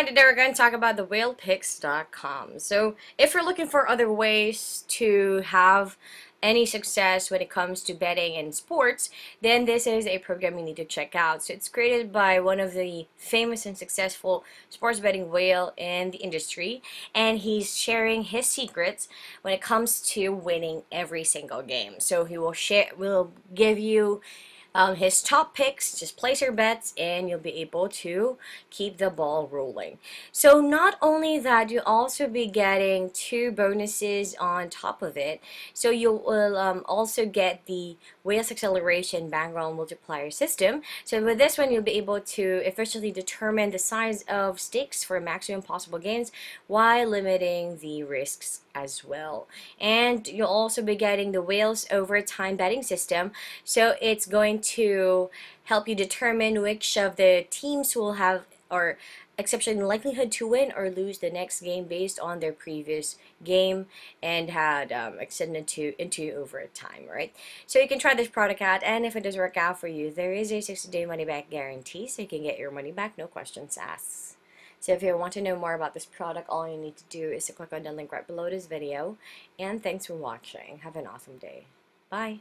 Alright, today we're going to talk about the whalepicks.com. So, if you're looking for other ways to have any success when it comes to betting in sports, then this is a program you need to check out. So, it's created by one of the famous and successful sports betting whale in the industry, and he's sharing his secrets when it comes to winning every single game. So, he will share, will give you um, his top picks, just place your bets and you'll be able to keep the ball rolling. So not only that, you'll also be getting two bonuses on top of it. So you will um, also get the Whales Acceleration Bankroll Multiplier System. So with this one, you'll be able to efficiently determine the size of stakes for maximum possible gains while limiting the risks as well. And you'll also be getting the Whales Overtime Betting System. So it's going to help you determine which of the teams will have or exception likelihood to win or lose the next game based on their previous game and had um, extended to into overtime right so you can try this product out and if it does work out for you there is a 60 day money back guarantee so you can get your money back no questions asked so if you want to know more about this product, all you need to do is to click on the link right below this video. And thanks for watching. Have an awesome day. Bye.